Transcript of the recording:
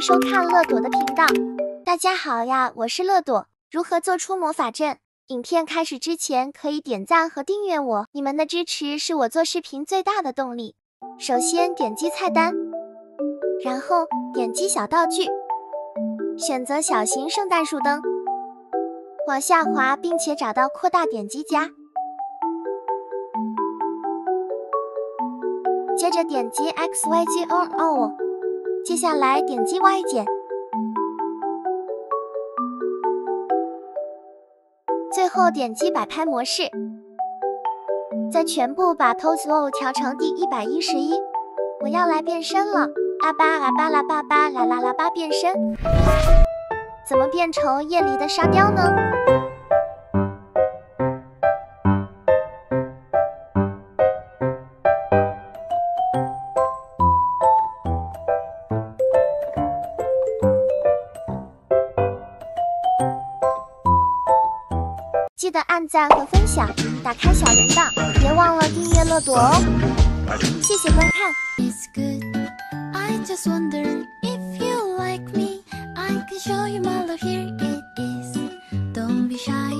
收看乐朵的频道。大家好呀，我是乐朵。如何做出魔法阵？影片开始之前可以点赞和订阅我，你们的支持是我做视频最大的动力。首先点击菜单，然后点击小道具，选择小型圣诞树灯，往下滑，并且找到扩大，点击加。接着点击 X Y Z O O，接下来点击 Y 键，最后点击摆拍模式，再全部把 Pose Low 调成第一百一十一。我要来变身了，阿巴阿巴拉巴巴啦啦啦巴变身，怎么变成夜里的沙雕呢？记得按赞和分享，打开小铃铛，别忘了订阅乐朵哦！谢谢观看。It's good. I just wonder if you like me. I can show you my love. Here it is. Don't be shy.